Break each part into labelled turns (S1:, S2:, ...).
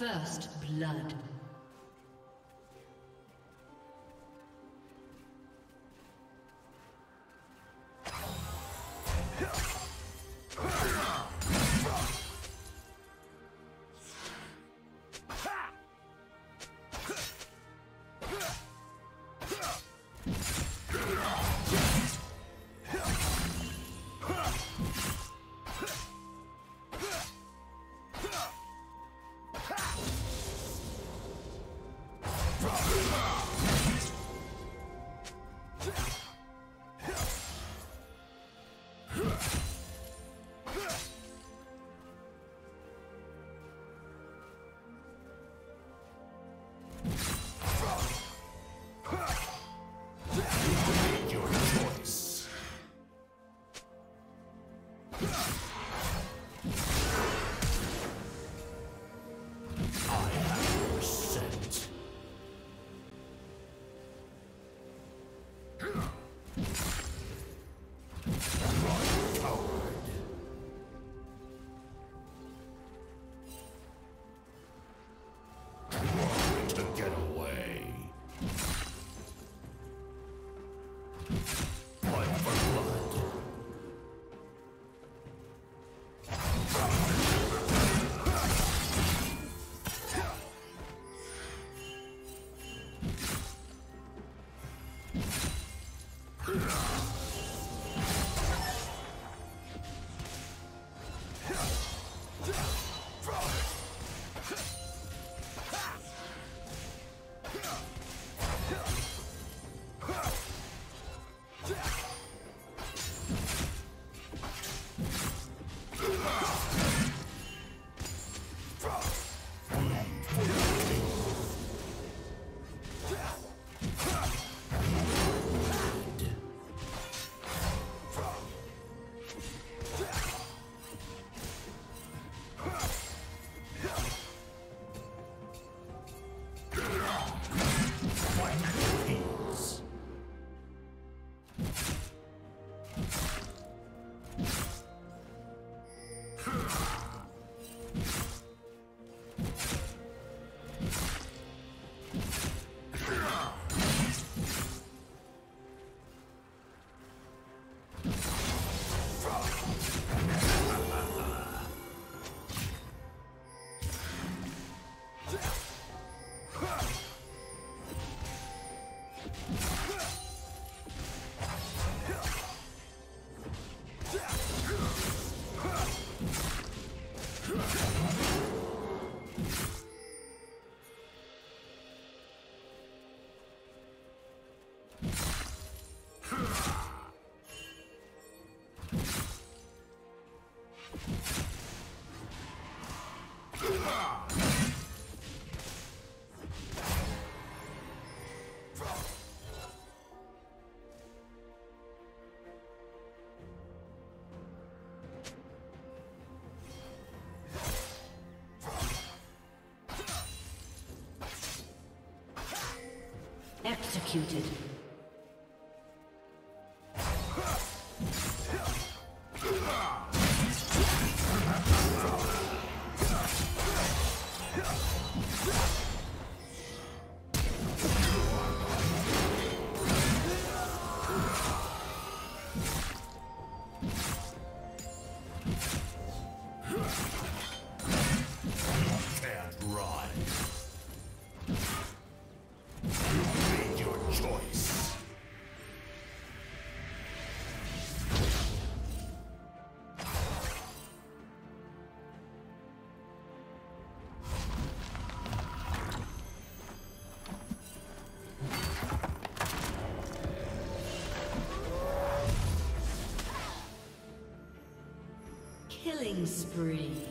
S1: First blood. Executed. Spree.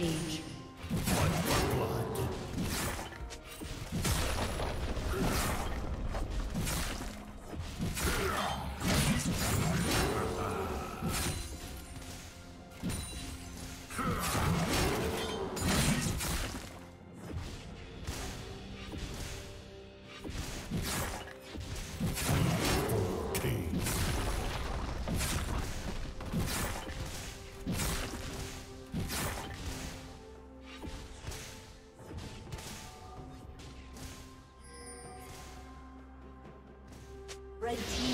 S1: Rampage. Red team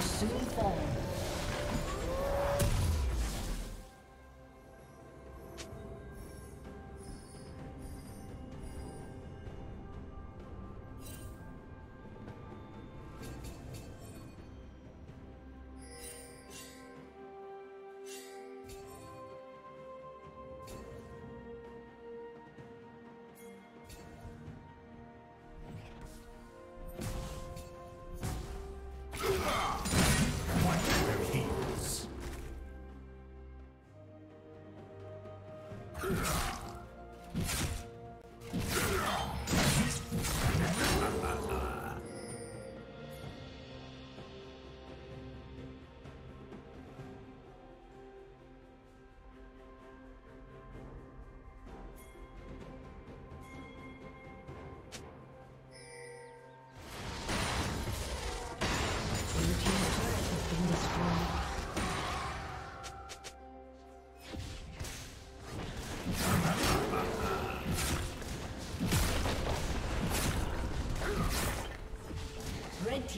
S1: soon fall.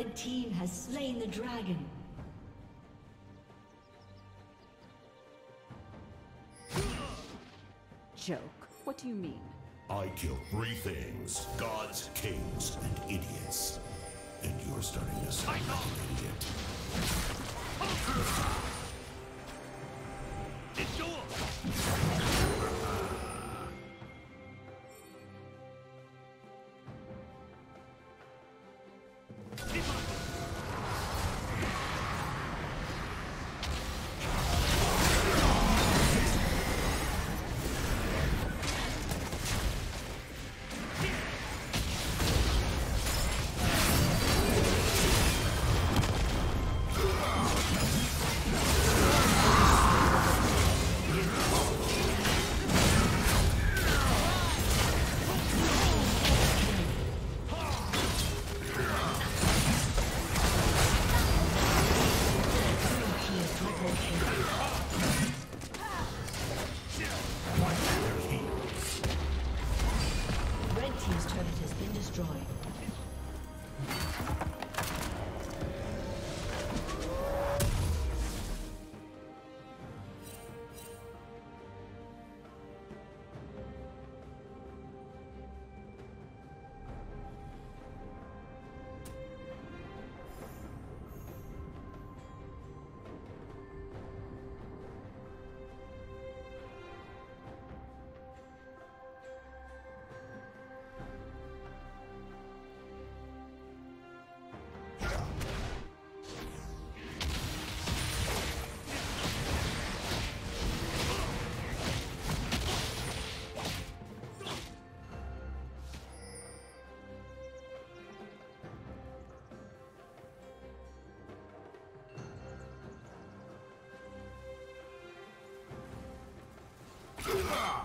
S2: Red team has slain the dragon.
S3: Joke. What do you mean?
S1: I kill three things gods, kings, and idiots. And you're starting to sound like an idiot.
S2: Ah!